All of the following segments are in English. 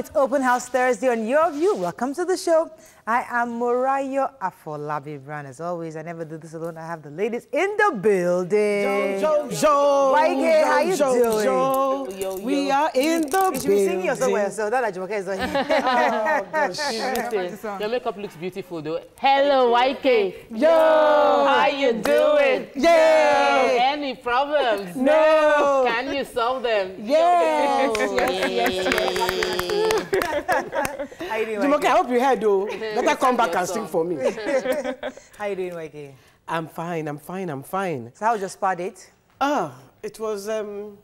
It's Open House Thursday on Your View. Welcome to the show. I am Morayo Afolabi Brown. As always, I never do this alone. I have the ladies in the building. Joe, Joe, Waige, how you Joe, doing? Joe. Yo, yo. We are in the You should be singing your song well, so that oh, like Jumoke is not here. Listen, your makeup looks beautiful though. Hello, YK. Yo, how you doing? Yay! Any problems? No. Can you solve them? Yes, How you doing, Jumoke, I YK? hope you heard though. Better come back and sing for me. How you doing, YK? I'm fine, I'm fine, I'm fine. So how was your spa date? Ah, it was, um,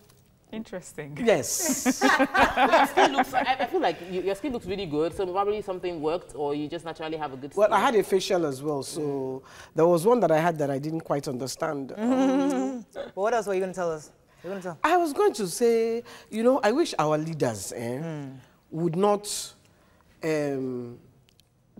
Interesting. yes. Your skin looks, I, I feel like you, your skin looks really good, so probably something worked or you just naturally have a good skin. well, I had a facial as well, so there was one that I had that I didn't quite understand. Um, But what else were you going to tell us? You're going to tell? I was going to say, you know, I wish our leaders eh, would not um,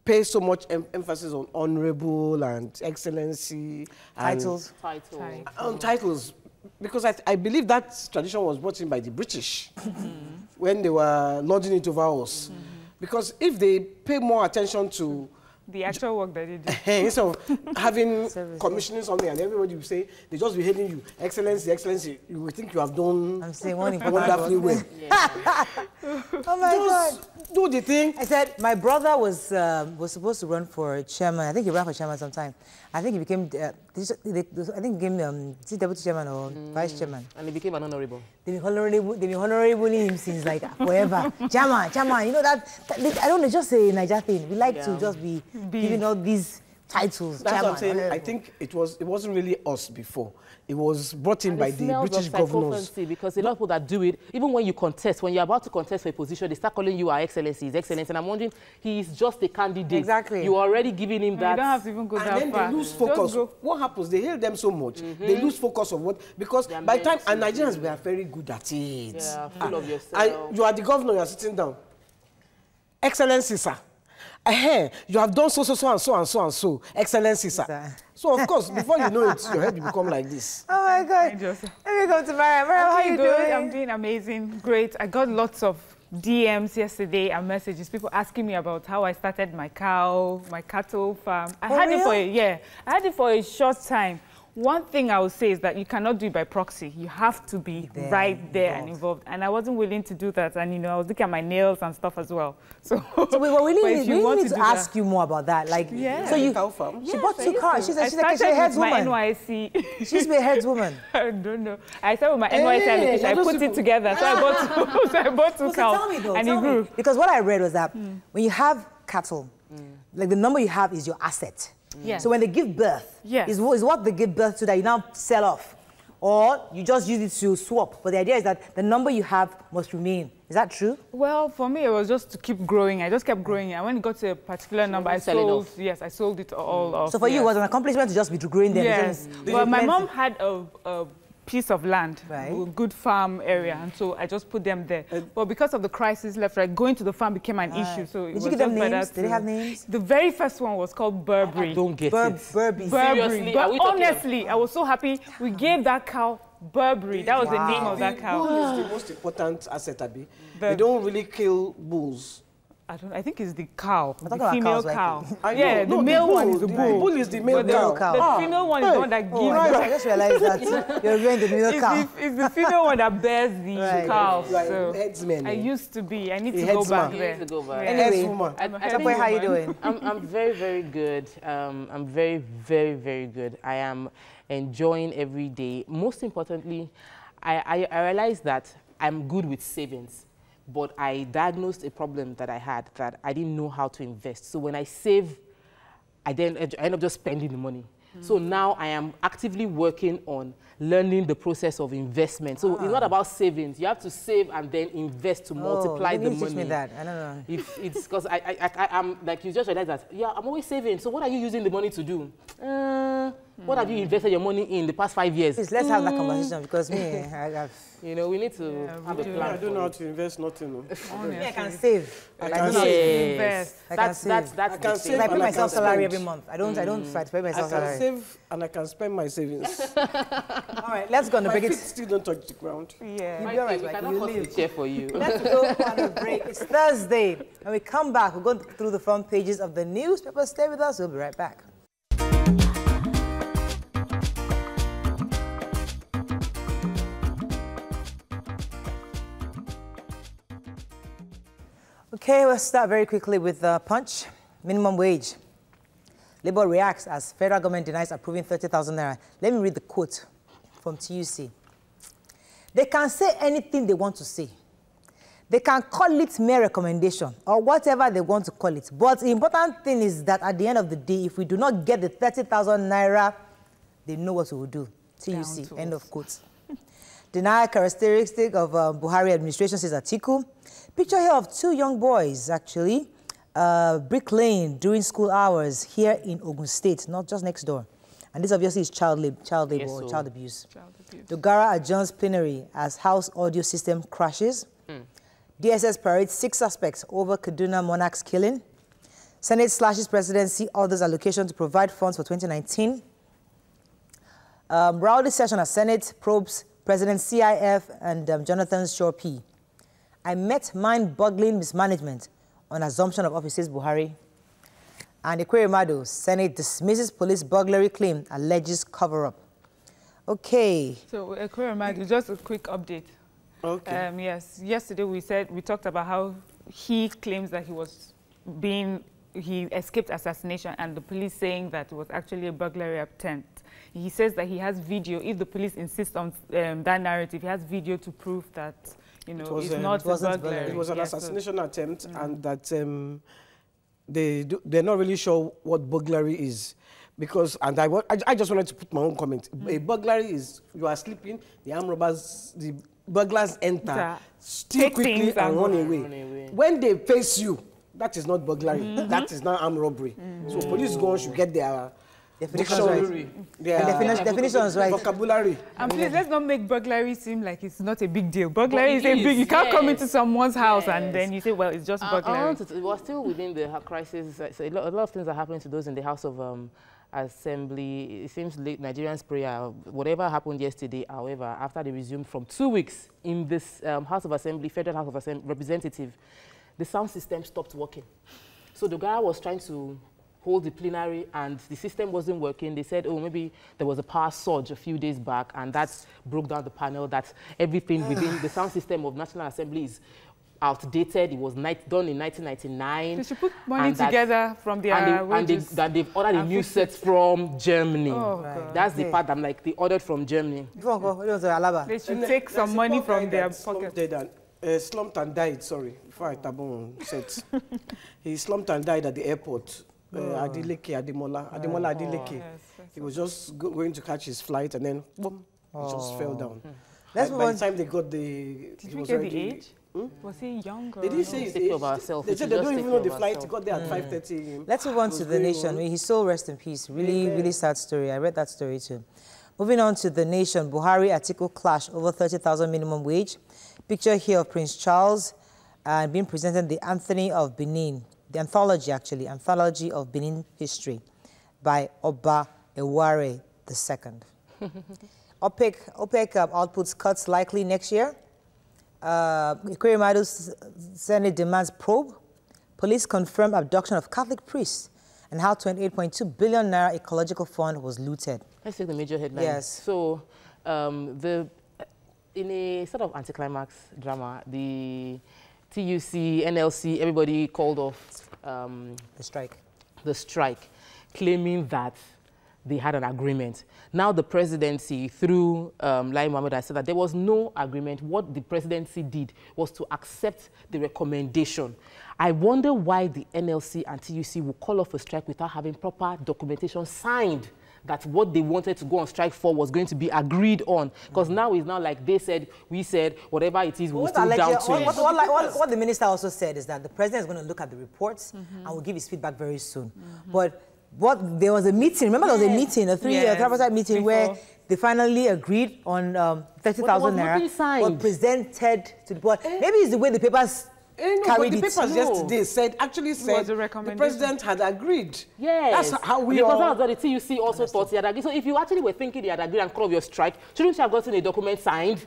pay so much em- emphasis on honorable and excellency and Titles. title. Tight. Uh, on titles because I, I believe that tradition was brought in by the British mm-hmm. when they were lording it over us. Mm-hmm. Because if they pay more attention to The actual work that they do. instead of having Service, commissioning something and everybody will say they just be hailing you excellency excellency you will think you have done I'm saying one important wonderfully one. well Oh my God. Just do the thing I said my brother was um, was supposed to run for chairman. I think he ran for chairman sometime. I think he became. Uh, they, they, I think he became um, is he deputy chairman or vice chairman. And he became an honorable. They've been honorable. They've been honorable him since like forever. chairman, chairman. You know that, that- I don't know. Just say Niger thing. We like to just be, Be- giving all these titles. that's chairman, what I'm saying I think it was it wasn't really us before it was brought in And by the British of governors Because a lot of people that do it, even when you contest, when you're about to contest for a position, they start calling you our excellency, his excellence. And I'm wondering, he is just a candidate. Exactly. You're already giving him You that. don't have to even go and that then far. they lose focus. What happens? They hail them so much. They lose focus of what because by time and Nigerians we are very good at it. Yeah, full of I, yourself. you are the governor. You are sitting down. Excellency, sir. Eh, you have done so, so, so, and so, and so, and so. Excellency, sir. Sir. So, of course, before you know it, your head will become like this. Oh my God. Just- Let me go to Mariam. Mariam, how I'm you doing good. doing? I'm doing amazing. Great. I got lots of DMs yesterday and messages. People asking me about how I started my cow, my cattle farm. I For had it for a real? yeah. I had it for a short time. One thing I would say is that you cannot do it by proxy. You have to be There, right there and involved. involved. And I wasn't willing to do that. And you know, I was looking at my nails and stuff as well. So, So we, well, we but we you really need to to do that- ask you more about that. Like, Yeah. so you, Cow farm. she Yes, bought two used cars. to. She's, a, I she's, like, she's a started with my headswoman. NYC. She's a headswoman. I don't know. I started with my eh, Hey, NYC application. I put it together. So I bought two, so I bought two Well, so cows. tell me though, and tell it grew. me. Because what I read was that mm. when you have cattle, mm. like the number you have is your asset. Yeah. So when they give birth, Yes. is, what- is what they give birth to that you now sell off. Or you just use it to swap. But the idea is that the number you have must remain. Is that true? Well, for me, it was just to keep growing. I just kept growing. And when it got to a particular number, I selling sold. off. Yes, I sold it all off. So for you, it was an accomplishment to just be growing them. Yes. It was- Well, my mom had a, a piece of land, Right. a good farm area, and so I just put them there. Uh, but because of the crisis left, right, going to the farm became an issue. So it Did was you give them names? Did they have names? The very first one was called Burberry. Don't get Bur- it. Burberry. Seriously, Burberry. are But we talking honestly, I was so happy. We gave that cow Burberry. That was the name of that cow. Bull is the most important asset, Abi. The- They don't really kill bulls. I don't. I think it's the cow, We're the female cows, cow. I yeah, know. the male the one is the the bull. bull is the male the, cow. The Ah. female one is Hey. the one that gives. Oh, I just, I just realized that you're going the middle it's, cow. the, it's the female one that bears the Right. calves. Like so headsmen. I used to be. I need to go headsman. back You there. need to go back. Yeah. Anyway, Headswoman. I, I Chapoy, think how you doing? I'm, I'm very, very good. Um, I'm very, very, very good. I am enjoying every day. Most importantly, I, I, I realized that I'm good with savings, but I diagnosed a problem that I had that I didn't know how to invest. So when I save, I then I end up just spending the money. Hmm. So now I am actively working on learning the process of investment. So it's not ah. about savings. You have to save and then invest to oh, multiply oh, you the money. teach me that. I don't know. If it's because I, I, I, I'm like you just realize that yeah, I'm always saving. So what are you using the money to do? Uh, What have you hmm. invested your money in the past five years? Please, let's have that hmm. conversation because me, I have. You know, we need to Yeah, have we a do. plan. I don't know how to invest nothing. no. Me, I can save. I I can can save. save. Invest. I can That's, that's, save. that's I the can thing. save If I pay myself can salary spend. every month. I don't. I don't mm. try to pay I can salary. save and I can spend my savings. All right, let's go on the my break. feet still don't touch the ground. Yeah. you'll be all right, we You cut the leave. chair for you. Let's go on a break. It's Thursday. When we come back, we're going through the front pages of the newspaper. Stay with us. We'll be right back. Okay, let's start very quickly with uh, Punch. Minimum wage. Labour reacts as federal government denies approving 30,000 naira. Let me read the quote from TUC. They can say anything they want to say. They can call it mere recommendation or whatever they want to call it. But the important thing is that at the end of the day, if we do not get the 30,000 naira, they know what we will do. TUC, end of quote. Denial characteristic of um, Buhari administration, says Atiku. Picture here of two young boys, actually, uh, Brick Lane during school hours here in Ogun State, not just next door. And this obviously is child, lab- child labor Yes, or child abuse. Child abuse. Dogara adjourns plenary as House audio system crashes. DSS parades six suspects over Kaduna Monarchs killing. Senate slashes presidency orders allocation to provide funds for 2019. Um, rowdy session at Senate probes President CIF and um, Jonathan Shaw P. I met mind-boggling mismanagement on assumption of offices Buhari. And Ekweremadu, Senate dismisses police burglary claim, alleges cover-up. Okay. So, Ekweremadu, just a quick update. Okay. Um, yes, yesterday we said we talked about how he claims that he was being he escaped assassination, and the police saying that it was actually a burglary attempt. He says that he has video. If the police insist on um, that narrative, he has video to prove that you know was, it's um, not it wasn't a burglary. burglary. It was an Yes, so- assassination attempt, and that um, they do, they're not really sure what burglary is, because and I, I, I just wanted to put my own comment. A burglary is you are sleeping, the armed robbers, the burglars enter, Yeah. steal Take quickly things and and run away. Run away. When they face you, that is not burglary. Mm-hmm. That is not armed robbery. So police guns should get their Definitions dictionary, right. their The definition, definitions right. vocabulary. And please, let's not make burglary seem like it's not a big deal. Burglary is a big. is, You can't come into someone's house and then you say, "Well, it's just Uh, burglary." want to, we're still within the crisis. uh, So a, lot, a lot of things are happening to those in the House of um, Assembly. It seems late Nigerians prayer. Whatever happened yesterday, however, after they resumed from two weeks in this um, House of Assembly, Federal House of Assembly representative, the sound system stopped working. So the guy was trying to hold the plenary and the system wasn't working. They said, oh, maybe there was a power surge a few days back and that broke down the panel, that everything within the sound system of National Assembly is outdated. It was done in 1999. They should put money together from their and, they, and they, wages. that they've ordered a new fix set from Germany. Oh, Right. God. That's the Okay. part I'm like, they ordered from Germany. Before I go, what was it, Alaba? They should And take some money from their pocket. dead uh, slumped and died, sorry, before I tabon set. he slumped and died at the airport. Uh, Adileke, Ademola, Ademola Adileke. Yes, yes. He was just go- going to catch his flight and then boom, he just fell down. Let's By- move by on. the time they got the, Did we get the already- age? Was he younger? They didn't say Take his care age. of ourselves. They said they don't even know the flight. He ourselves. got there at 5.30 Let's move on to the nation. on. His soul rest in peace. Really, Amen. really sad story. I read that story too. Moving on to the nation. Buhari article clash over 30,000 minimum wage. Picture here of Prince Charles uh, being presented the Anthony of Benin, the anthology actually, anthology of Benin history by Oba Ewuare II. OPEC, OPEC uh, outputs cuts likely next year. Uh, Ekweremadu's Senate demands probe. Police confirm abduction of Catholic priests and how 28.2 billion naira ecological fund was looted. Let's take the major headlines. Yes. So, um, the in a sort of anticlimax drama, the TUC, NLC, everybody called off um, The strike. the strike, claiming that they had an agreement. Now the presidency, through um, Lai Mohammed, has said that there was no agreement. What the presidency did was to accept the recommendation. I wonder why the NLC and TUC will call off a strike without having proper documentation signed that what they wanted to go on strike for was going to be agreed on. Because now it's now like they said, we said, whatever it is, we'll What, still down to what, it. what, what, like- what- what the minister also said is that the president is going to look at the reports and will give his feedback very soon. But what there was a meeting. Remember, there was a meeting, a three-year Yes, tripartite meeting where they finally agreed on um, thirty thousand But it was naira. nothing signed. But presented to the board. Maybe it's the way the papers Eh, no, but the papers No. yesterday said actually said the president had agreed. Yes. That's how we because all. that was what the TUC also thought he had agreed. So if you actually were thinking he had agreed and call off your strike, shouldn't you have gotten a document signed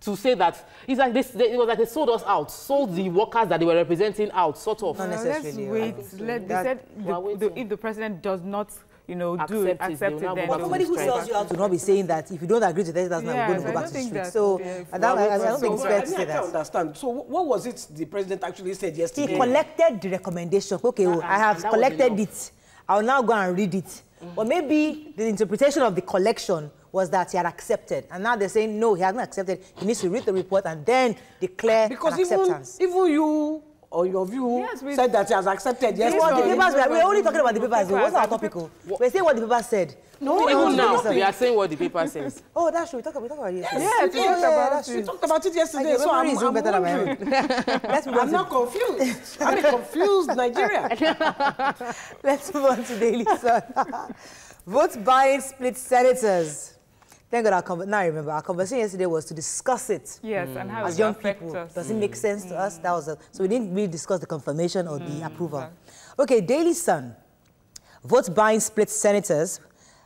to say that it's like this? They, it was like they sold us out, sold the workers that they were representing out, sort of. Not Well, let's necessarily, wait. Let, they said the, the, if the president does not, you know, do Accept it, it, accept it, now then But somebody who strike. sells you out will not be saying that if you don't agree to 30,000, I'm Yes, going to go back to the street. So would be a- I don't, I, I don't think it's fair to mean, say I that. understand. So what was it the president actually said yesterday? He collected the recommendation. Okay, oh, uh-uh, I have and that was collected it. I'll now go and read it. Mm-hmm. But maybe the interpretation of the collection was that he had accepted. And now they're saying, no, he hasn't accepted. He needs to read the report and then declare Because an even, acceptance. even you or your view Yes, we- said that he has accepted Yes, Based was the papers. We're, we're only talking about the the papers. It papers, wasn't our topic? We're saying what the paper said. No, Moving on Even now, we are saying what the paper says. Oh, that's true. We talk, we talk about it. yesterday. Yes, we Oh, talked yeah, about that's it. We talked about it yesterday, so I'm, I'm better than my wondering. Let's move I'm not confused. I'm a confused Nigeria. Let's move on to Daily Sun. Vote buying split senators. Thank God our now I remember our conversation yesterday was to discuss it Yes, and how as it young people. us. Does it make sense to us? That was a, so we didn't really discuss the confirmation or the approval. right. Okay, Daily Sun. Vote buying split senators.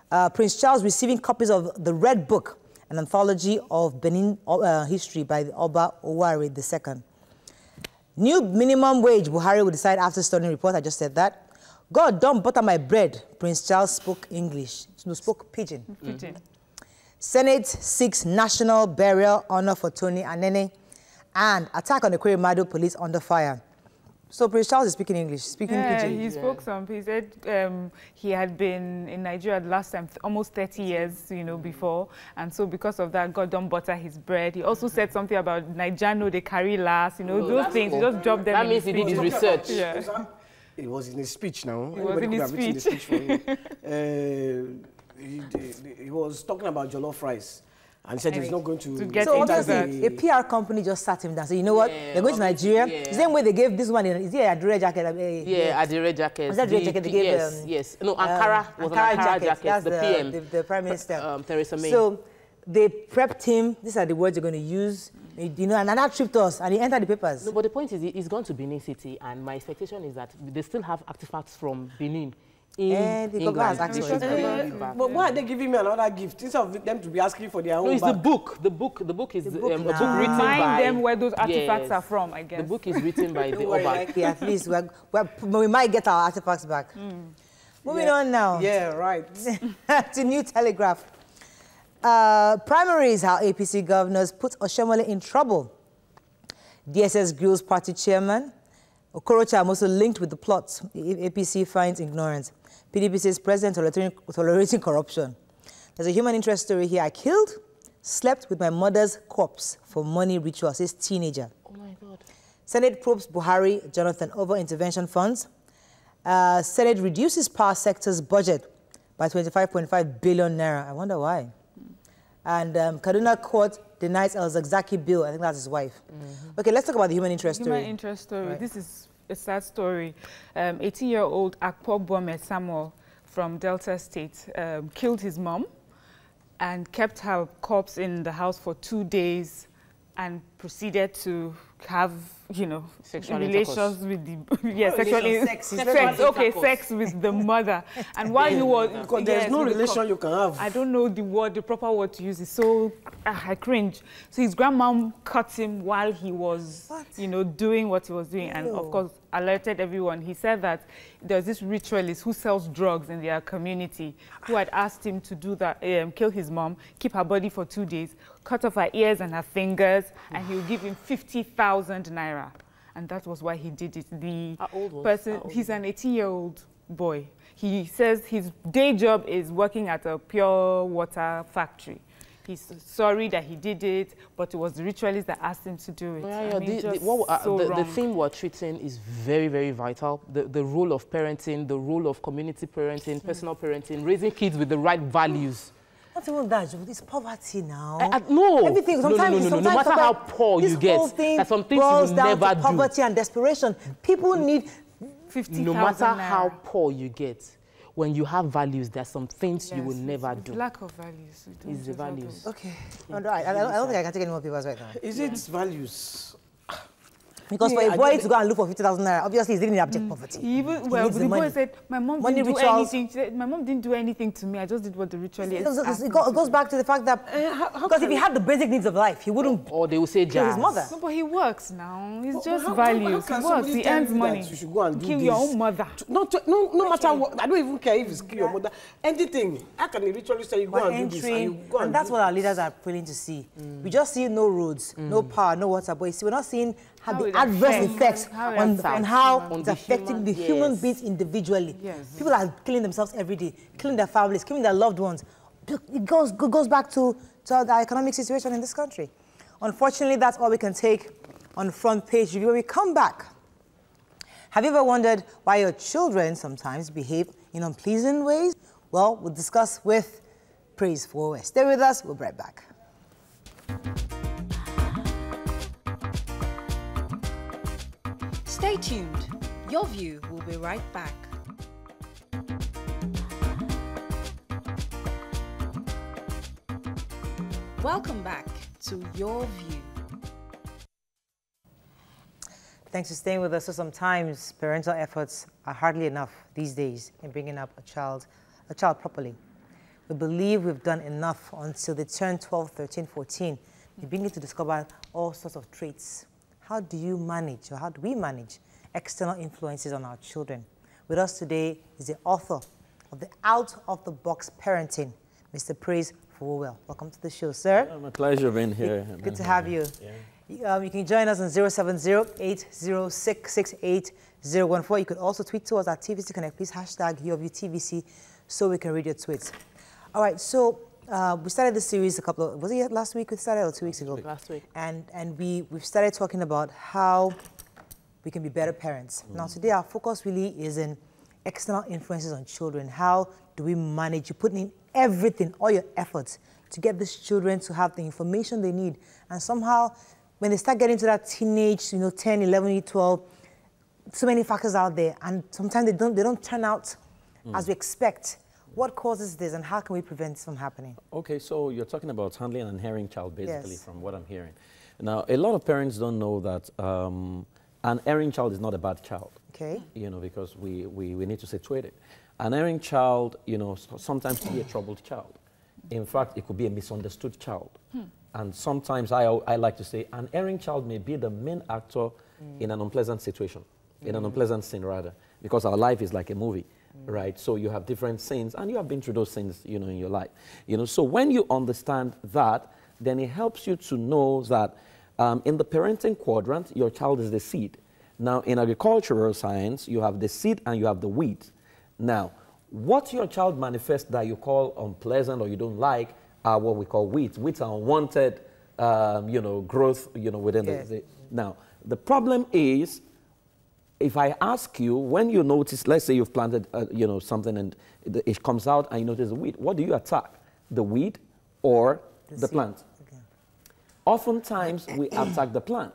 Uh, Prince Charles receiving copies of the Red Book, an anthology of Benin uh, history by the Oba Ewuare II. New minimum wage, Buhari will decide after studying report. I just said that. God, don't butter my bread. Prince Charles spoke English. No, spoke pidgin. Fitting. Senate seeks national burial honor for Tony Anenih. And attack on the Mado police under fire. So Prince Charles is speaking English, speaking Yeah, pidgin. he spoke some. He said um, he had been in Nigeria the last time, almost 30 years, you know, before. And so because of that, God don't butter his bread. He also said something about Nigeriano, they carry last, you know, Oh, those that's things. He just dropped them That in means he did his research. Yeah. It was in his speech now. was Anybody in could his have written the speech. speech for him. uh, he, he- he was talking about jollof rice and said he's not going to, To get So into obviously, the- a PR company just sat him down. So you know what? Yeah, They're going to Nigeria. yeah. The same way they gave this one, in, is it a Adire jacket? Uh, Yeah, at the red jacket. Was that the red jacket they gave, Yes, um, yes. No, um, Ankara was an Ankara jacket. That's the, PM. The, the Prime Minister. um, Theresa May. So they prepped him. These are the words they're going to use. You know, and that tripped us, and he entered the papers. No, but the point is, he- he's gone to Benin City, and my expectation is that they still have artifacts from Benin in Eh, the government has asked for it. bring it back. but why are they giving me another gift instead of them to be asking for their own No, it's the book. The book. The book is The um, book a book now. written Remind by. them where those artifacts Yes. are from, I guess. The book is written by the Oba. like, at least we're, we're, we might get our artifacts back. Moving Yeah. on now Yeah, right. to New Telegraph. Uh, primaries, how APC governors put Oshiomhole in trouble. DSS grills party chairman. Okorocha am also linked with the plot. APC finds ignorance. PDP says president tolerating, tolerating corruption. There's a human interest story here. I killed, slept with my mother's corpse for money ritual, says teenager. Oh my God. Senate probes Buhari, Jonathan over intervention funds. Uh, Senate reduces power sector's budget by 25.5 billion naira. I wonder why. And um, Kaduna court denies El Zakzaky bill. I think that's his wife. Okay, let's talk about the human interest Human story. interest story. Right. This is a sad story. 18-year-old Akpo Bome Samuel from Delta State um, killed his mom and kept her corpse in the house for two days and proceeded to have, you know, Sexual relations with the yeah, Not sexual relations, in- sex, sex, okay, sex with the mother. And while he was Because there's yes, no relation you can have. I don't know the word, the proper word to use. It's so ah, I cringe. So his grandmom cut him while he was, What? you know, doing what he was doing, and of course alerted everyone. He said that there's this ritualist who sells drugs in their community who had asked him to do that, um, kill his mom, keep her body for two days, cut off her ears and her fingers, and he would give him fifty thousand naira, and that was why he did it. The old person, old he's an 18-year-old boy. He says his day job is working at a pure water factory. He's sorry that he did it, but it was the ritualist that asked him to do it. Yeah, I yeah, mean, the, the, just what, uh, so the, the theme we're treating is very, very vital. The, the role of parenting, the role of community parenting, personal parenting, raising kids with the right values. Not even that, it's poverty now. Uh, uh, no. Everything, No, no, sometimes, no, no, no. No sometimes matter sometimes how poor you this get, whole thing there's some things you boils will down never to do. poverty and desperation. People need 50,000 no matter naira. how poor you get, when you have values, there's some things you will never it's- it's do. Lack of values. We It's the values. those. Okay. All right. I, I don't- I don't think I can take any more papers right now. Is it values? Because Yeah, for a boy don't- to go and look for 50,000 naira, obviously he's living in abject mm. poverty. He even He well, the, the boy money. said, "My mom Money didn't do anything. She said, My mom didn't do anything to me. I just did what the ritually." It goes- asked it me go- to it goes back to the fact that Eh, how- how because if can- he had the basic needs of life, he wouldn't Or they will say kill his mother. No, but he works now. He's But just how- how- how he works. He earns you money. You should go and do Kill your own mother. No, no, no matter what. I don't even care if it's kill your mother. Anything. How can he literally say you go and do this and you go and and that's what our leaders are failing to see. We mm. just see no roads, no mm. power, no water, but you see, we're not seeing how, How the adverse affects- effects how on, on how human- it's the affecting human- the human yes. beings individually. Yes. People are killing themselves every day, killing their families, killing their loved ones. It goes, go- goes back to, to the economic situation in this country. Unfortunately, that's all we can take on front page review. When we come back, have you ever wondered why your children sometimes behave in unpleasant ways? Well, we'll discuss with Praise for Stay with us, we'll be right back. Stay tuned. Your view will be right back. Welcome back to Your View. Thanks for staying with us. So sometimes parental efforts are hardly enough these days in bringing up a child, a child properly. We believe we've done enough until they turn 12, 13, 14. They begin to discover all sorts of traits. How do you manage, or how do we manage external influences on our children? With us today is the author of the Out of the Box Parenting, Mr. Praise Fowowe. Welcome to the show, sir. Oh, my pleasure being here. Good to have you. Um, you can join us on 070-806-68014. You could also tweet to us at TVC Connect. Please hashtag TVC so we can read your tweets. All right, so uh, we started this series a couple of, was it last week we started or two weeks ago? Last week. And, and we, we've started talking about how we can be better parents. Now today our focus really is in external influences on children. How do we manage? You put in everything, all your efforts to get these children to have the information they need. And somehow when they start getting to that teenage, you know, 10, 11, 12, so many factors out there and sometimes they don't, they don't turn out as we expect. What causes this and how can we prevent this from happening? Okay, so you're talking about handling an erring child, basically, Yes. from what I'm hearing. Now, a lot of parents don't know that um, an erring child is not a bad child. Okay. You know, because we, we, we need to situate it. An erring child, you know, sometimes be a troubled child. In fact, it could be a misunderstood child. Hmm. And sometimes I, I like to say an erring child may be the main actor hmm. in an unpleasant situation, in an hmm. unpleasant scene rather, because our life is like a movie, right? So you have different scenes, and you have been through those scenes, you know, in your life. You know, so when you understand that, then it helps you to know that um, in the parenting quadrant, your child is the seed. Now, in agricultural science, you have the seed and you have the weed. Now, what your child manifests that you call unpleasant or you don't like are what we call weeds. Weeds are unwanted, um, you know, growth, you know, within Yes. the, the. Now, the problem is, if I ask you when you notice, let's say you've planted, uh, you know, something and it, comes out and you notice a weed, what do you attack? The weed or the, seed. plant? Okay. Oftentimes, we attack the plant.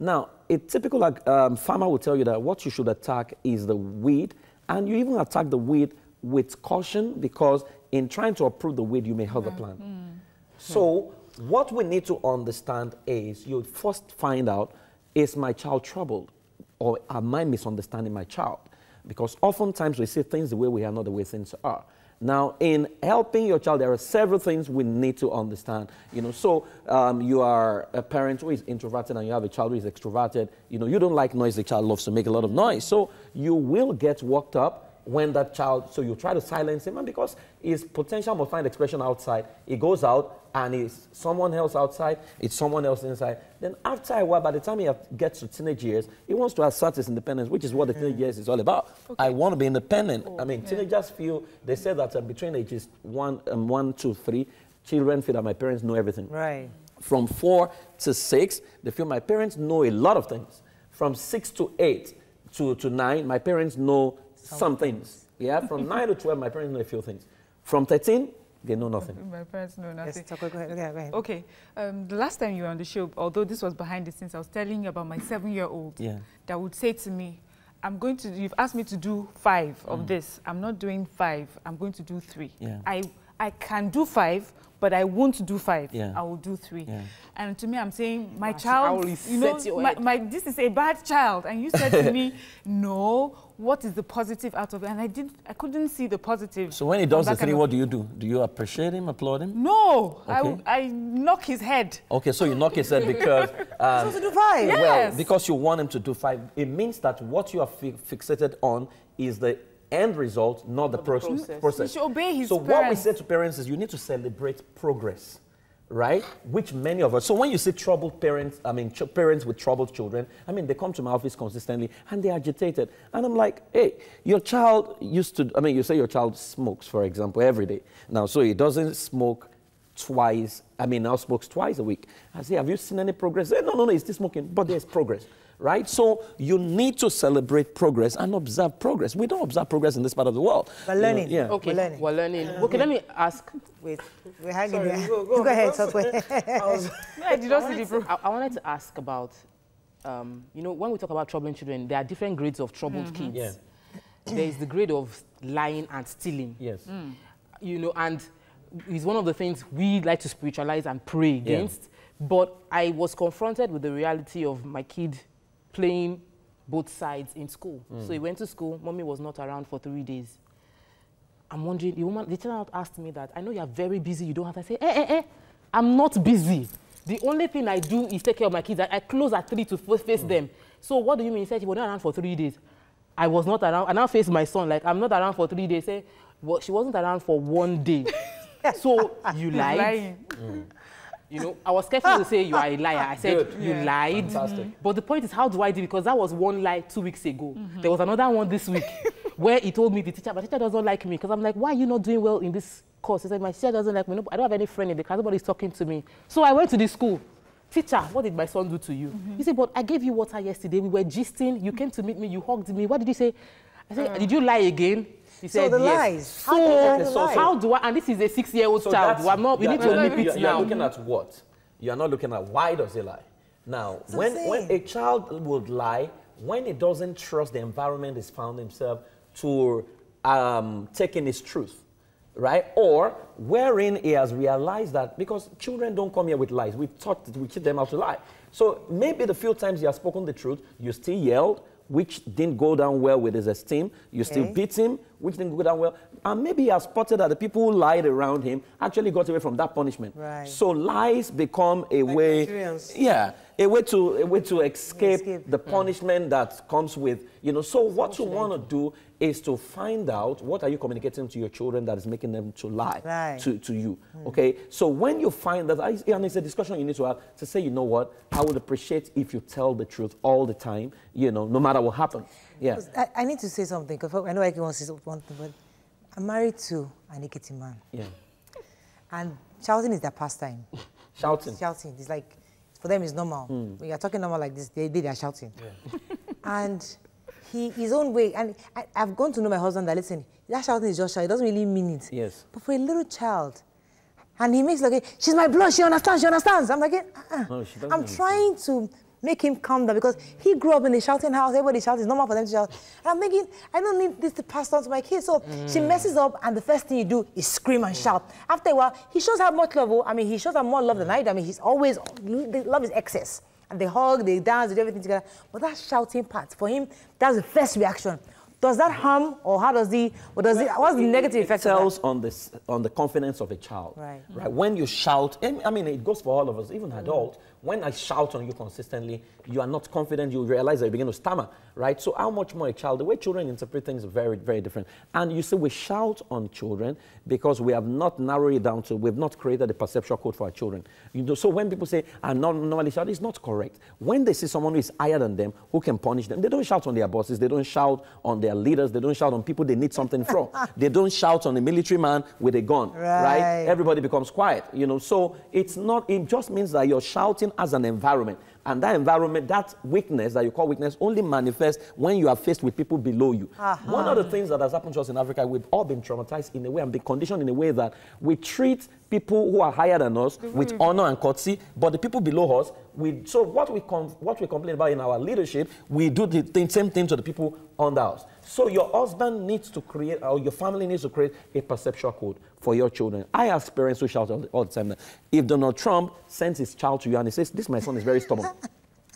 Now, a typical like, um, farmer will tell you that what you should attack is the weed, and you even attack the weed with caution because in trying to uproot the weed, you may hurt the plant. So, what we need to understand is you first find out is my child troubled or am I misunderstanding my child? Because oftentimes we see things the way we are, not the way things are. Now, in helping your child, there are several things we need to understand. You know, so um, you are a parent who is introverted and you have a child who is extroverted. You know, you don't like noise. The child loves to make a lot of noise. So you will get worked up when that child, so you try to silence him, and because his potential must find expression outside, he goes out and it's someone else outside, it's someone else inside. Then after a while, by the time he gets to teenage years, he wants to assert his independence, which is what the teenage years is all about. I want to be independent. I mean, teenagers feel, they say that uh, between ages one, um, one, two, three, children feel that my parents know everything. Right. From four to six, they feel my parents know a lot of things. From six to eight to, to nine, my parents know some, things. Yeah, from nine to 12, my parents know a few things. From 13, they know nothing. My parents know nothing. Yes, talk, go ahead. Okay, go ahead. Okay, um, the last time you were on the show, although this was behind the scenes, I was telling you about my seven-year-old Yeah. that would say to me, I'm going to, you've asked me to do five of this. I'm not doing five. I'm going to do three. Yeah. I, I can do five, but I won't do five. Yeah. I will do three. Yeah. And to me, I'm saying, my Gosh, child, you know, my, my, this is a bad child. And you said to me, no, what is the positive out of it? And I didn't, I couldn't see the positive. So when he does the that three, what do you do? Do you appreciate him, applaud him? No, Okay. I, I knock his head. Okay, so you knock his head because um, to do five. Yeah. Well, because you want him to do five, it means that what you are fi- fixated on is the end result, not the, the process. process. He should obey his so what we say to parents is you need to celebrate progress, right? Which many of us. So when you see troubled parents, I mean ch- parents with troubled children, I mean they come to my office consistently and they're agitated, and I'm like, hey, your child used to. I mean, you say your child smokes, for example, every day. Now, so he doesn't smoke twice. I mean, now smokes twice a week. I say, have you seen any progress? Say, no, no, no, he's still smoking, but there's progress, right? So you need to celebrate progress and observe progress. We don't observe progress in this part of the world. We're You know, learning. yeah. Okay, We're learning. we're learning. Okay, let me ask. Wait, we're hanging Sorry, there. go- Go, go ahead, because talk. I I did not see the wanted to- I, I wanted to ask about, um, you know, when we talk about troubling children, there are different grades of troubled kids. Yeah. There is the grade of lying and stealing. Yes. You know, and it's one of the things we like to spiritualize and pray against. But I was confronted with the reality of my kid playing both sides in school. So he went to school, mommy was not around for three days. I'm wondering, the woman, the child asked me that, I know you're very busy, you don't have to I say, eh, eh, eh, I'm not busy. The only thing I do is take care of my kids. I, I close at three to face them. So what do you mean? He said he was not around for three days. I was not around. I now face my son, like, I'm not around for three days. Say, well, she wasn't around for one day. so you lied. lying. You know, I was careful to say you are a liar. I said Good. you lied. Fantastic. But the point is, how do I do? Because that was one lie two weeks ago. Mm-hmm. There was another one this week where he told me the teacher, but the teacher doesn't like me. Because I'm like, why are you not doing well in this course? He said, my teacher doesn't like me. No, I don't have any friend in the class. Nobody's talking to me. So I went to the school. Teacher, what did my son do to you? Mm-hmm. He said, but I gave you water yesterday. We were gisting. You came to meet me. You hugged me. What did you say? I said, did you lie again? He So said, the yes. lies. How did you hide the So lies? how do I? And this is a six-year-old So child. that's- I'm not, we you need are- to nip you it are- you are looking at what? You are not looking at why does he lie. Now, what when, I'm when a child would lie, when he doesn't trust the environment he's found himself to um, take in his truth, right? Or wherein he has realized that because children don't come here with lies, we taught we teach them how to lie. So maybe the few times he has spoken the truth, you still yelled, which didn't go down well with his esteem. You still beat him, which didn't go down well. And maybe he has spotted that the people who lied around him actually got away from that punishment. Right. So lies become a way, Nigerians. yeah, a way to a way to escape, Escape. the mm. punishment that comes with, you know. So what you want to do is to find out what are you communicating to your children that is making them to lie Right. to, to you. Mm. Okay. So when you find that, and it's a discussion you need to have to say, you know what, I would appreciate if you tell the truth all the time, you know, no matter what happens. Yeah. I, I need to say something because I know I want to say one thing, but I'm married to an Ekiti man, Yeah. and shouting is their pastime. Shouting. Shouting is like for them it's normal. Hmm. When you're talking normal like this, they, they are shouting. and he his own way, and I, I've gone to know my husband that listen, that shouting is just shout. He doesn't really mean it. Yes. But for a little child, and he makes like she's my blood. She understands. She understands. I'm like, uh-uh. No, she I'm understand. trying to make him calm down because he grew up in a shouting house. Everybody shouts. It's normal for them to shout. And I'm making. I don't need this to pass on to my kids. So she mm. messes up, and the first thing you do is scream and shout. After a while, he shows how much love. I mean, he shows how more love than mm. I do. I mean, he's always the love is excess. And they hug, they dance, they do everything together. But that shouting part, for him, that's the first reaction. Does that harm, or how does he, or does it, what's the negative it effect of that? tells on this on the confidence of a child. Right. Right. When you shout, I mean, it goes for all of us, even mm. adults. When I shout on you consistently, you are not confident. You realize that you begin to stammer. Right. So how much more a child? The way children interpret things is very, very different. And you see, we shout on children because we have not narrowed it down to. We've not created a perceptual code for our children. You know, so when people say ah, I'm not normally shout, it's not correct. When they see someone who is higher than them, who can punish them, they don't shout on their bosses. They don't shout on their leaders. They don't shout on people they need something from. they don't shout on a military man with a gun. Right. Everybody becomes quiet. You know, so it's not. It just means that you're shouting as an environment. And that environment, that weakness that you call weakness, only manifests when you are faced with people below you. Uh-huh. One of the things that has happened to us in Africa, we've all been traumatized in a way and been conditioned in a way that we treat people who are higher than us mm-hmm. with honor and courtesy, but the people below us, we so what we com- what we complain about in our leadership, we do the same thing to the people under us. So your husband needs to create, or your family needs to create a perceptual code for your children. I have parents who shout all the, all the time that if Donald Trump sends his child to you and he says, "This my son is very stubborn."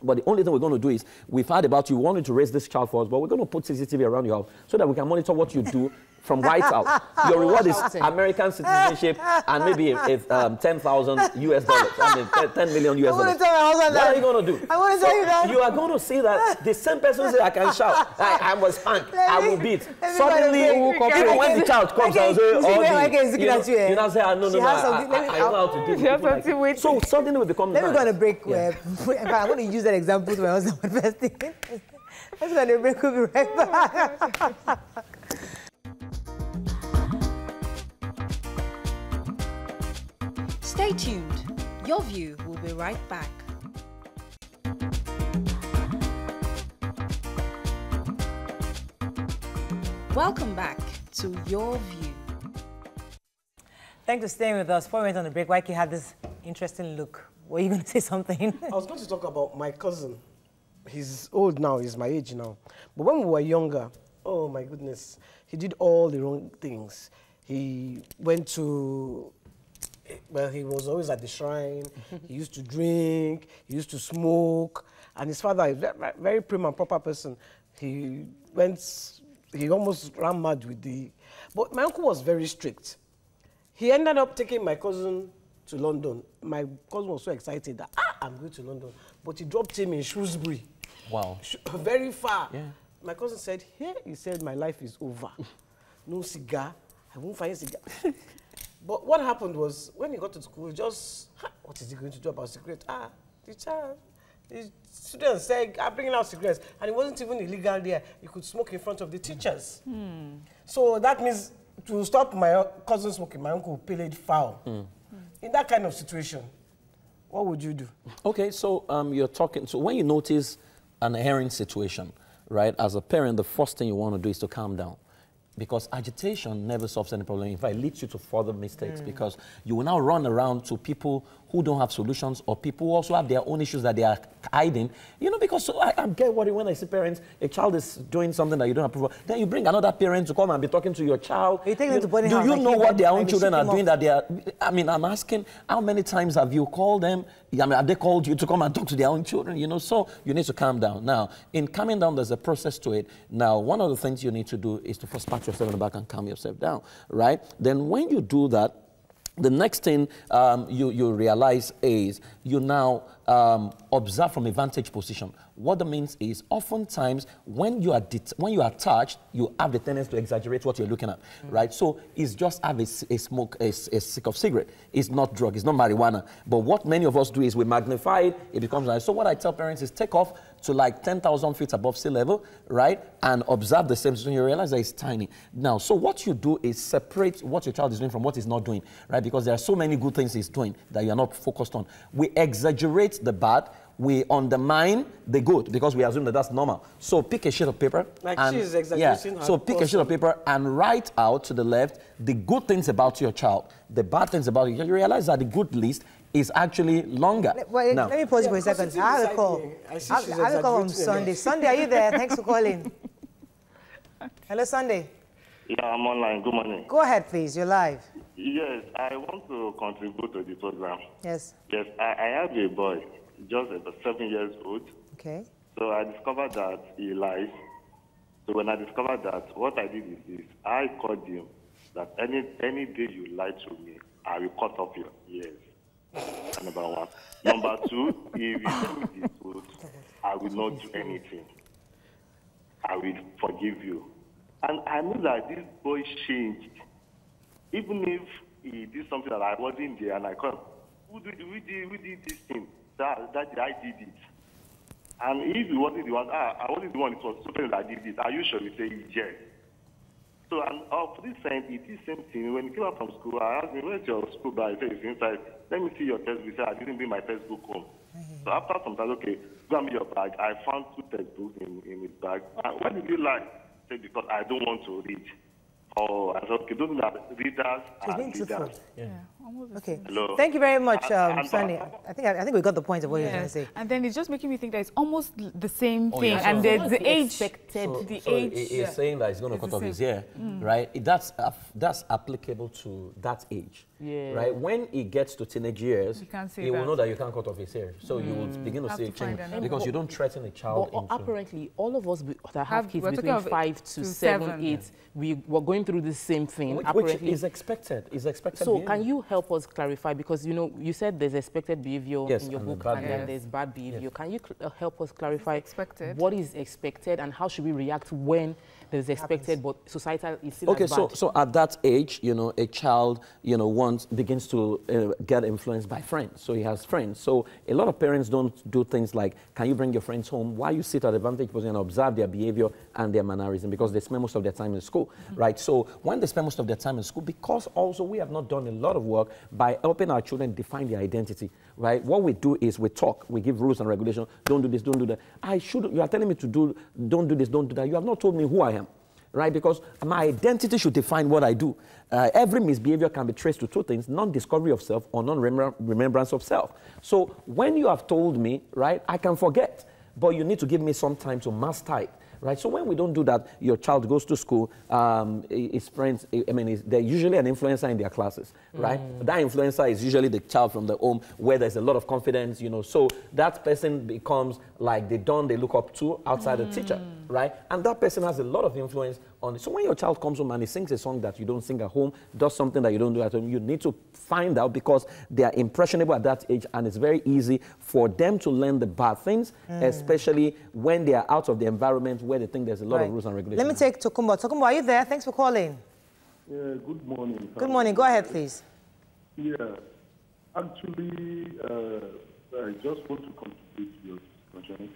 But the only thing we're going to do is, we've heard about you wanting to raise this child for us, but we're going to put CCTV around your house so that we can monitor what you do from White House. Your reward is American citizenship and maybe if, um, 10,000 US dollars. I mean, 10 10 million US I dollars. tell my husband What that. are you going to do? I wanna tell you that. You are going to see that the same person say, I can shout, I, I was spanked, I will beat. Suddenly, find a way. even when the child comes, I'll say, You see oh, the- Ike is looking you know, you, eh? you now say, ah, no, no, no, has I, something- let me- I, I know how to deal with She has people like. So suddenly we become Let me go on a break. Yeah. Uh, I'm going to use that example to my husband first thing. Let's go on a break. We'll be right back. Stay tuned. Your view will be right back. Welcome back to Your View. Thanks for staying with us. Before we went on the break, Waiki had this interesting look. Were you going to say something? I was going to talk about my cousin. He's old now, he's my age now. But when we were younger, oh my goodness, he did all the wrong things. He went to, well, he was always at the shrine. he used to drink, he used to smoke. And his father, a ve- ve- very prim and proper person, he went, he almost ran mad with the, but my uncle was very strict. He ended up taking my cousin to London. My cousin was so excited that, ah, I'm going to London. But he dropped him in Shrewsbury. Wow. Sh- Very far. Yeah. My cousin said, here, he said, my life is over. no cigar. I won't find a cigar. but what happened was, when he got to school, he just, what is he going to do about cigarette? Ah, the child, the students said, I'm bringing out cigarettes. And it wasn't even illegal there. You could smoke in front of the teachers. So that means to stop my cousin smoking, my uncle played foul. In that kind of situation, what would you do? Okay, so um, you're talking. So when you notice an erring situation, right, as a parent, the first thing you want to do is to calm down. Because agitation never solves any problem. In fact, it leads you to further mistakes hmm. because you will now run around to people who don't have solutions or people who also have their own issues that they are hiding. You know, because so I, I get worried when I see parents, a child is doing something that you don't approve of. Then you bring another parent to come and be talking to your child. You take them to boarding do house you know what their own children are doing off. that they are? I mean, I'm asking, how many times have you called them? I mean, have they called you to come and talk to their own children? You know, so you need to calm down. Now, in calming down, there's a process to it. Now, one of the things you need to do is to first pat yourself on the back and calm yourself down, right? Then when you do that, the next thing um, you, you realize is you now um, observe from a vantage position. What that means is oftentimes when you are det- when you are touched, you have the tendency to exaggerate what you're looking at, right? So it's just have a, a smoke, a stick of cigarette. It's not drug, it's not marijuana. But what many of us do is we magnify it, it becomes nice. So what I tell parents is take off to like 10,000 feet above sea level, right? And observe the same situation. You realize that it's tiny. Now, so what you do is separate what your child is doing from what he's not doing, right? Because there are so many good things he's doing that you're not focused on. We exaggerate the bad. We undermine the good because we assume that that's normal. So pick a sheet of paper. Like and, she's yeah. exaggerating her So pick a sheet of paper and write out to the left the good things about your child, the bad things about you. You realize that the good list is actually longer. Well, now, let me pause you for a second. I have a call. I see I have she's I have a call on Sunday. Sunday, are you there? Thanks for calling. Hello, Sunday. Yeah, I'm online. Good morning. Go ahead, please. You're live. Yes, I want to contribute to the program. Yes. Yes, I, I have a boy, just about seven years old. Okay. So I discovered that he lies. So when I discovered that, what I did is this: I called him that any any day you lie to me, I will cut off your ears. Number one. Number two, if you the truth, I will not do anything. I will forgive you. And I know that this boy changed. Even if he did something that I wasn't there and I come, who did, who did, who did this thing? That, that I did it. And if he wasn't the one, ah, I wasn't the one, it was something that did it. Are you sure? He say yes. So, and uh, for this time, it is same thing. When he came out from school, I asked him, where's your school bag? He said, it's inside. Let me see your textbook. He said, I didn't bring my textbook home. So after some time, okay, grab me your bag. I found two textbooks in, in his bag. "Ah, Why did you lie? He said, because I don't want to read. Oh, I said, okay, those are readers She's are being readers. Truthful. Okay. Hello. Thank you very much, I- um, I'm- I think I think we got the point of what you're trying to say. And then it's just making me think that it's almost the same Oh, thing. yeah. And So- the, What's the the age, expected- So, the so age. he- he's yeah. saying that he's going to cut off his same. hair, right? That's aff- that's applicable to that age, Yeah. right? When he gets to teenage years, You can't say he will know that you can't cut off his hair. So you will begin to Have see to a change find another because you don't threaten a child But into. apparently, all of us that have, Have- kids between five to, to seven, seven. eight, we were going through the same thing. which, which apparently, is expected. Is expected. so can you help us clarify? Because you know, you said there's expected behavior Yes, in your and book, bad and behavior. then there's bad behavior. Can you cl- uh, help us clarify expected. what is expected and how should we react when there's expected but societal is still Okay, so so at that age, you know, a child, you know, once begins to uh, get influenced by friends. So he has friends. So a lot of parents don't do things like, "Can you bring your friends home?" While you sit at the vantage position and observe their behavior and their mannerism, because they spend most of their time in school, right? So when they spend most of their time in school, because also we have not done a lot of work by helping our children define their identity, right? What we do is we talk, we give rules and regulations. Don't do this, don't do that. I should. You are telling me to do. Don't do this, don't do that. You have not told me who I am right? Because my identity should define what I do. Uh, every misbehavior can be traced to two things non discovery of self or non remembrance of self. So when you have told me, right, I can forget, but you need to give me some time to master it. Right, so when we don't do that, your child goes to school, um, his friends, I mean, they're usually an influencer in their classes, right? That influencer is usually the child from the home where there's a lot of confidence, you know. So that person becomes like the don they look up to outside the teacher, right? And that person has a lot of influence on it. So when your child comes home and he sings a song that you don't sing at home, does something that you don't do at home, you need to find out because they are impressionable at that age and it's very easy for them to learn the bad things, especially when they are out of the environment where they think there's a lot Right. of rules and regulations. Let me take Tokumbo. Tokumbo, are you there? Thanks for calling. Yeah, good morning. Good morning. Go ahead, please. Yeah, actually, uh, I just want to contribute to your discussion.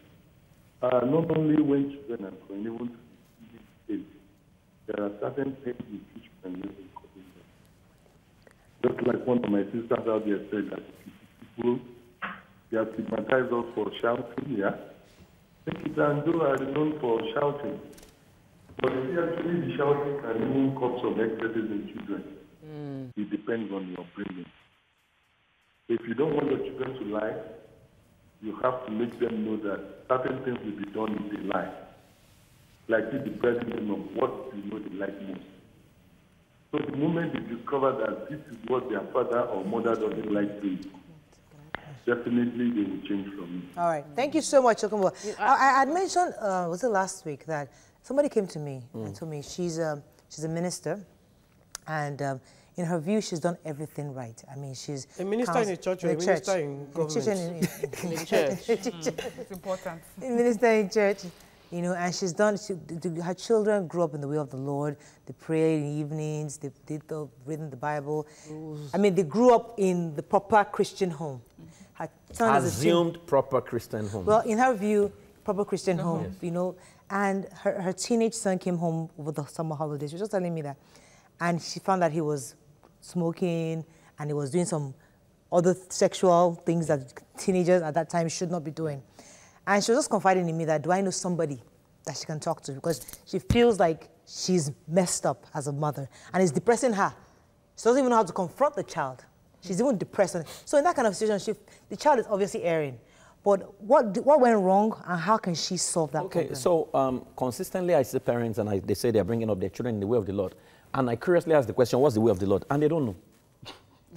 Uh, not only when children are growing, even to this age, there are certain things we teach using cognition. Just like one of my sisters out there said that people, they are stigmatized us for shouting, yeah? Take it and do are known for shouting. But see, actually, the shouting can even cause some excesses in children. Hmm. It depends on your upbringing. If you don't want your children to lie, you have to make them know that certain things will be done if they lie. Like if the president of what you know they like most. So the moment they discover that this is what their father or mother doesn't like doing, definitely they will change from it. All right. Thank you so much, Tokumbo. I, I had mentioned, uh, was it last week, that somebody came to me and told me she's a, she's a minister, and um, in her view, she's done everything right. I mean, she's A minister in a church or a minister in church and in, In the church. It's important. minister in church, you know, and she's done. She, her children grew up in the way of the Lord. They prayed in the evenings. They did the reading the Bible. I mean, they grew up in the proper Christian home. Her son is a teen- Assumed proper Christian home. well, in her view, proper Christian uh-huh. home, you know, and her, her teenage son came home over the summer holidays. She was just telling me that. And she found that he was smoking and he was doing some other sexual things that teenagers at that time should not be doing. And she was just confiding in me that, do I know somebody that she can talk to? Because she feels like she's messed up as a mother and it's depressing her. She doesn't even know how to confront the child. She's even depressed. So in that kind of situation, she, the child is obviously erring. But what, what went wrong and how can she solve that problem? Okay, problem? so um, consistently I see parents and I, they say they're bringing up their children in the way of the Lord. And I curiously ask the question, what's the way of the Lord? And they don't know.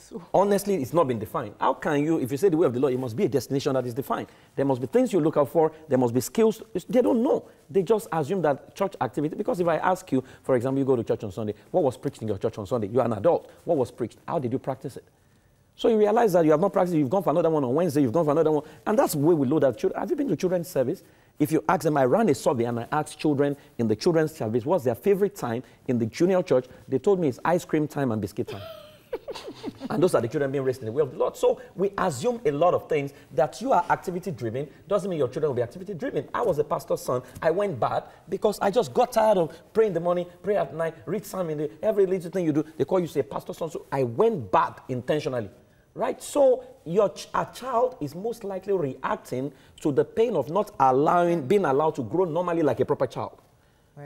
Honestly, it's not been defined. How can you, if you say the way of the Lord, it must be a destination that is defined. There must be things you look out for. There must be skills. They don't know. They just assume that church activity, because if I ask you, for example, you go to church on Sunday, what was preached in your church on Sunday? You're an adult. What was preached? How did you practice it? So you realize that you have not practiced, you've gone for another one on Wednesday, you've gone for another one. And that's the way we load our children. Have you been to children's service? If you ask them, I ran a survey and I asked children in the children's service what's their favorite time in the junior church, they told me it's ice cream time and biscuit time. and those are the children being raised in the way of the Lord. So we assume a lot of things that you are activity driven doesn't mean your children will be activity driven. I was a pastor's son. I went bad because I just got tired of praying in the morning, pray at night, read psalm in the every little thing you do. They call you say pastor's son. So I went bad intentionally. right? So your ch- a child is most likely reacting to the pain of not allowing, being allowed to grow normally like a proper child.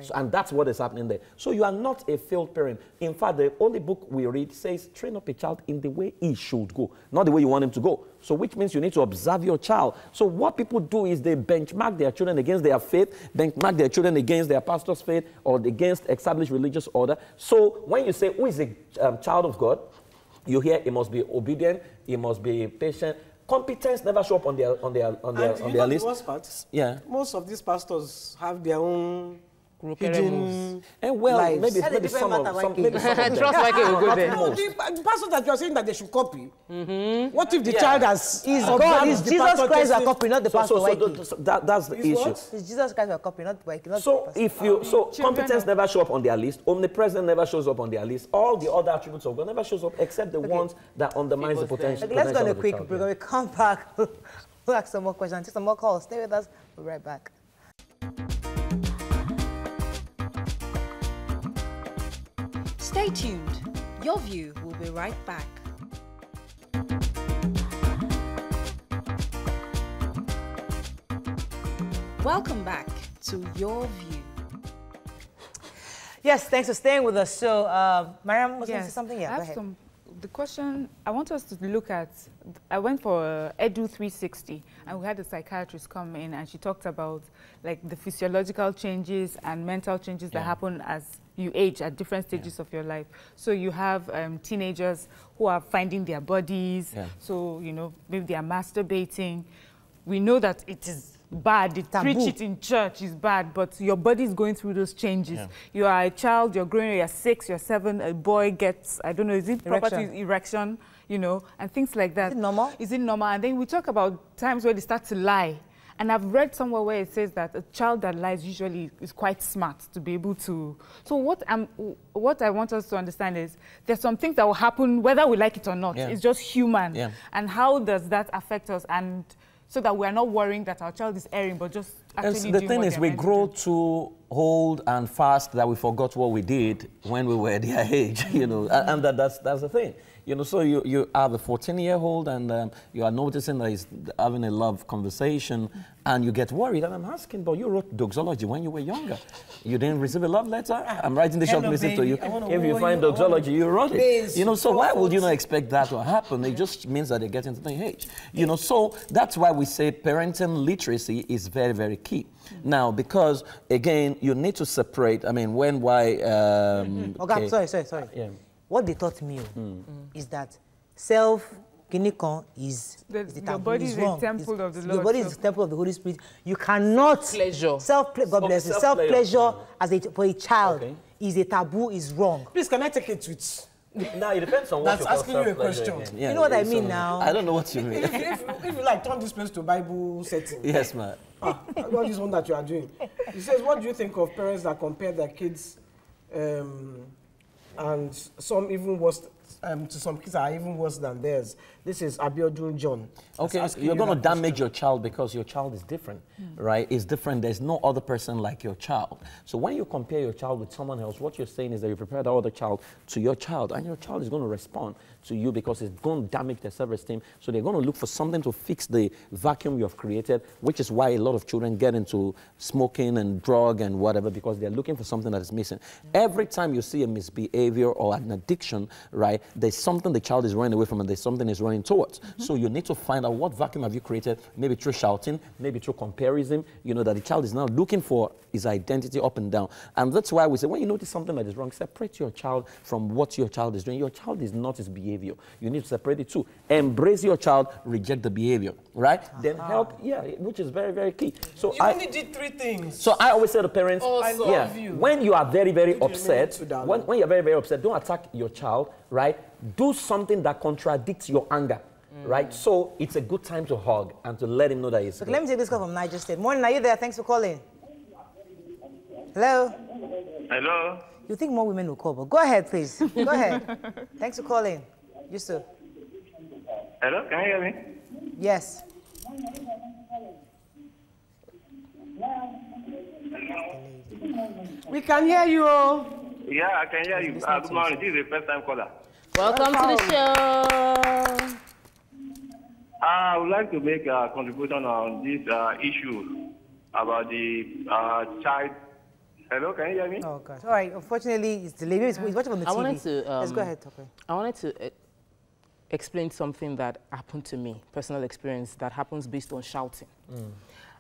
So, and that's what is happening there. So you are not a failed parent. In fact, the only book we read says train up a child in the way he should go, not the way you want him to go. So which means you need to observe your child. So what people do is they benchmark their children against their faith, benchmark their children against their pastor's faith or against established religious order. So when you say who is a um, child of God, you hear he must be obedient, he must be patient. Competence never show up on their on their on their And on their know the list. worst part? Yeah. Most of these pastors have their own Kurokere hidden And well, lives. maybe, That's a maybe different some of, matter, some, Mikey. maybe some of them. Trust like it will go there. No, the, person that you're saying that they should copy. Mm-hmm. What if the Yeah. child has Is observed God, is Jesus Christ tasting- a copy, not the So, pastor so, so, Waiki. th- so that, that's the Is issue. what? It's Jesus Christ a copy, not Waiki, not the So pastor. if you so Children competence never show up on their list, omnipresence never shows up on their list. All the other attributes of God never shows up except the ones that undermines the potential. Okay, let's go on a quick child, break. yeah. When we come back, we'll ask some more questions, take some more calls. Stay with us. We'll be right back. Stay tuned. Your View will be right back. Welcome back to Your View. Yes, thanks for staying with us. So, uh, Mariam was going to say Yes, something? I Yeah, go have ahead. some. The question I want us to look at. I went for uh, Edu 360, and we had a psychiatrist come in, and she talked about like the physiological changes and mental changes that happen as you age at different stages of your life. So you have um, teenagers who are finding their bodies. Yeah. So you know maybe they are masturbating. We know that it is bad. They preach Taboo. it in church is bad, but your body is going through those changes. Yeah. You are a child, you're growing, you're six, you're seven, a boy gets, I don't know, is it property Erection. erection, you know, and things like that. Is it normal? Is it normal? And then we talk about times where they start to lie. And I've read somewhere where it says that a child that lies usually is quite smart to be able to. So what I'm, what I want us to understand is there's some things that will happen whether we like it or not. Yeah. It's just human. Yeah. And how does that affect us? And so that we're not worrying that our child is erring, but just actually the thing is, we grow too old and fast that we forgot what we did when we were their age, you know, and, and that, that's, that's the thing. You know, so you, you have a 14-year-old and um, you are noticing that he's having a love conversation and you get worried. And I'm asking, but you wrote doxology when you were younger. You didn't receive a love letter? I'm writing this short message to you. If you find you, doxology, you wrote it. You know, so why would you not expect that to happen? It just means that they're getting to the age. You know, so that's why we say parenting literacy is very, very key. Now, because again, you need to separate. I mean, when, why? Um, Okay, okay. sorry, sorry, sorry. Yeah. What they taught me oh, is that self kinikon is, The- is the your body is is a wrong. temple It's- of the Your body so- is the temple of the Holy Spirit. You cannot Pleasure. self ple- God bless you. Self self-pleasure. as a for a child Okay. is a taboo, is wrong. Please, can I take it with? Now, it depends on what That's you call asking you a question. Yeah, You know what I so- mean now? I don't know what you mean. if, if, if you like, turn this place to Bible setting. yes, man. Ah, not this one that you are doing. He says, what do you think of parents that compare their kids um, and some even worse, um, to some kids are even worse than theirs? This is Abiodun John. Okay, you're going to damage question. your child because your child is different, hmm. right? It's different. There's no other person like your child. So when you compare your child with someone else, what you're saying is that you prepare the other child to your child, and your child is going to respond to you because it's going to damage their self-esteem. So they're going to look for something to fix the vacuum you have created, which is why a lot of children get into smoking and drug and whatever because they're looking for something that is missing. Hmm. Every time you see a misbehavior or an addiction, right, there's something the child is running away from and there's something is running towards. So you need to find out what vacuum have you created, maybe through shouting, maybe through comparison, you know, that the child is now looking for his identity up and down. And that's why we say when you notice something that is wrong, separate your child from what your child is doing. Your child is not his behavior. You need to separate it too. Embrace your child, reject the behavior, right? Then help, yeah, which is very, very key. So You I, only did three things. so I always say to parents, Awesome. yeah, love you. when you are very, very upset, mean to, darling? when, when you're very, very upset, don't attack your child, right? Do something that contradicts your anger, right? So it's a good time to hug and to let him know that he's Okay, let me take this call from Niger State. Morning, are you there? Thanks for calling. Hello? Hello? You think more women will call, but go ahead, please. Go ahead. Thanks for calling. Yusuf. Hello? Can you hear me? Yes. We can hear you. Yeah, I can hear you. Uh, good morning. This is the first time caller. Welcome to the show. I would like to make a contribution on this uh, issue about the uh, child. Hello, can you hear me? Oh, gosh. All right. Unfortunately, it's delayed. Maybe it's, it's watching on the I TV. wanted to. Let's go um, ahead, Tope. I wanted to uh, explain something that happened to me, personal experience that happens based on shouting.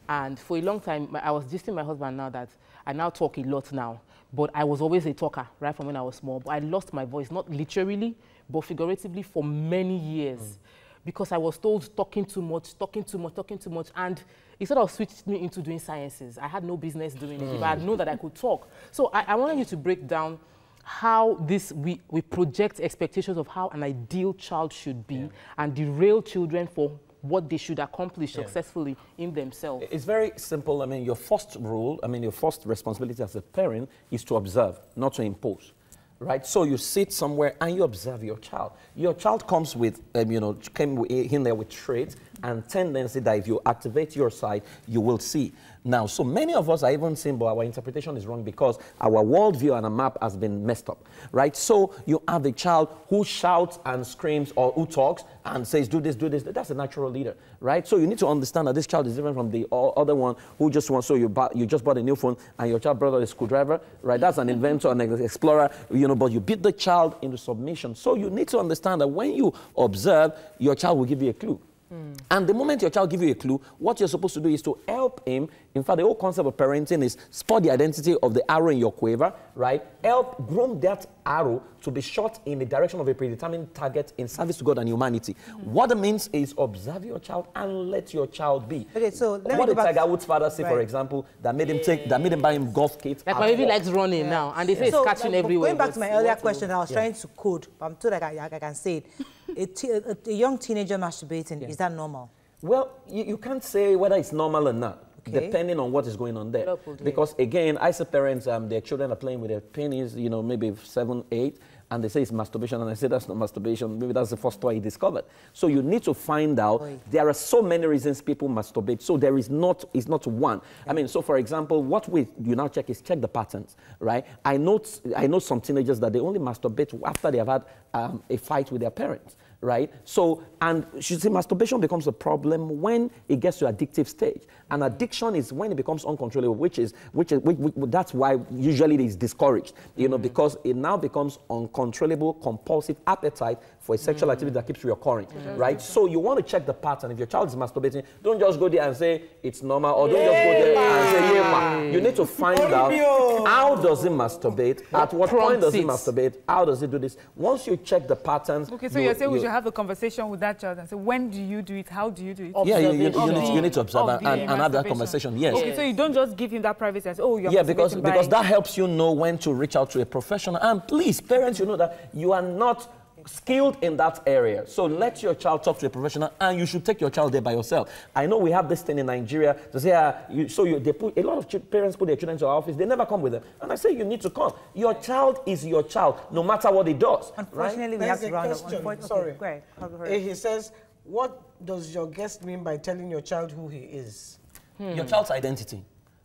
And for a long time, I was gisting my husband now that I now talk a lot now, but I was always a talker right from when I was small. But I lost my voice, not literally, but figuratively for many years. Mm. Because I was told talking too much, talking too much, talking too much. And it sort of switched me into doing sciences. I had no business doing it but I mm. known that I could talk. So I, I wanted you to break down how this we, we project expectations of how an ideal child should be and derail children for what they should accomplish successfully in themselves. It's very simple. I mean, your first rule, I mean, your first responsibility as a parent is to observe, not to impose. Right? So you sit somewhere and you observe your child. Your child comes with, um, you know, came in there with traits and tendency that if you activate your side, you will see. Now, so many of us are even saying, but our interpretation is wrong because our worldview and a map has been messed up, right? So you have a child who shouts and screams or who talks and says, do this, do this. That's a natural leader, right? So you need to understand that this child is different from the other one who just wants, so you, bought, you just bought a new phone and your child brought out a screwdriver, right? That's an inventor, an explorer, you know, but you beat the child into submission. So you need to understand that when you observe, your child will give you a clue. Mm. And the moment your child gives you a clue, what you're supposed to do is to help him. In fact, the whole concept of parenting is spot the identity of the arrow in your quiver, right? Help groom that arrow to be shot in the direction of a predetermined target in service to God and humanity. Mm. What it means is observe your child and let your child be. Okay, so let me what go did back- Tiger Woods' father say, for example, that made him take, that made him buy him golf kits? Like at my baby likes running now, and they say So, it's catching like, everywhere. Going back to my earlier want to- question, I was trying to code, but I'm told that I, I can say it. A, a, a young teenager masturbating, is that normal? Well, you, you can't say whether it's normal or not, Okay. depending on what is going on there. Because again, I see parents, um, their children are playing with their pennies, you know, maybe seven, eight, and they say it's masturbation, and I say that's not masturbation. Maybe that's the first toy he discovered. So you need to find out. There are so many reasons people masturbate. So there is not, it's not one. I mean, so for example, what we you now check is check the patterns, right? I know, I know some teenagers that they only masturbate after they have had um, a fight with their parents right? So, and you see, masturbation becomes a problem when it gets to addictive stage. And addiction is when it becomes uncontrollable, which is, which is, which, which- that's why usually it is discouraged, you know, mm-hmm. because it now becomes uncontrollable, compulsive appetite for a sexual activity that keeps reoccurring, right? So you want to check the pattern. If your child is masturbating, don't just go there and say it's normal, or don't just go there and say, yeah, ma. You need to find out how does he masturbate, at what point does he masturbate, how does he do this. Once you check the patterns, Okay, so you- you're saying we should have a conversation with that child and say, when do you do it? How do you do it? yeah, you, you, you, Observation. need, you need to observe and, and, and have that conversation. Yes. Okay, so you don't just give him that privacy and say, oh, you're Yeah, because, masturbating because that helps you know when to reach out to a professional. And please, parents, you know that you are not skilled in that area. So let your child talk to a professional and you should take your child there by yourself. I know we have this thing in Nigeria to say, ah, you, so you, they put, a lot of parents put their children to our office, they never come with them. And I say, you need to come. Your child is your child, no matter what he does. right? Unfortunately, we have to a round up. question. Unfor- okay, Sorry. Go ahead. Go ahead. Eh, He says, what does your guest mean by telling your child who he is? Your child's identity,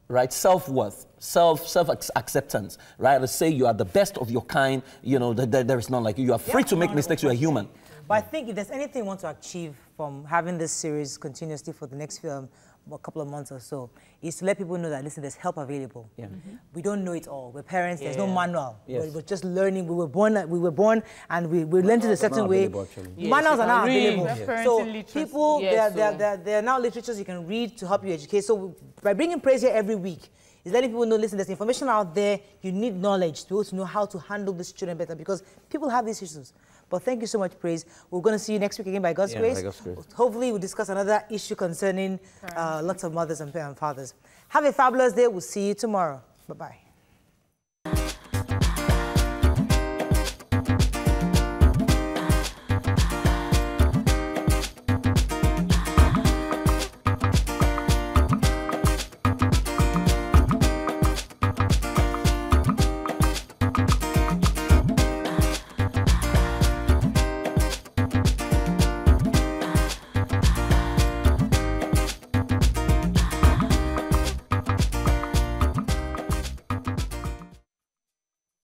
right? Self-worth, self self acceptance, right? Let's say you are the best of your kind. You know, that there, there is none like you. You are free to make mistakes. You are human. But I think if there's anything you want to achieve from having this series continuously for the next film, a couple of months or so, is to let people know that listen, there's help available. Yeah. Mm-hmm. We don't know it all. We're parents. There's no Yeah. manual. Yes. We're, we're just learning. We were born. We were born, and we, we learned it a certain way. Yes, Manuals are can now read. available. Yeah. So people, Yes, there, there, there, there are now literatures you can read to help you educate. So by bringing praise here every week, is letting people know, listen, there's information out there. You need knowledge to be able to know how to handle these children better because people have these issues. But thank you so much, Praise. We're going to see you next week again by God's Yeah, grace. by God's grace. Hopefully, we'll discuss another issue concerning uh, lots of mothers and and fathers. Have a fabulous day. We'll see you tomorrow. Bye bye.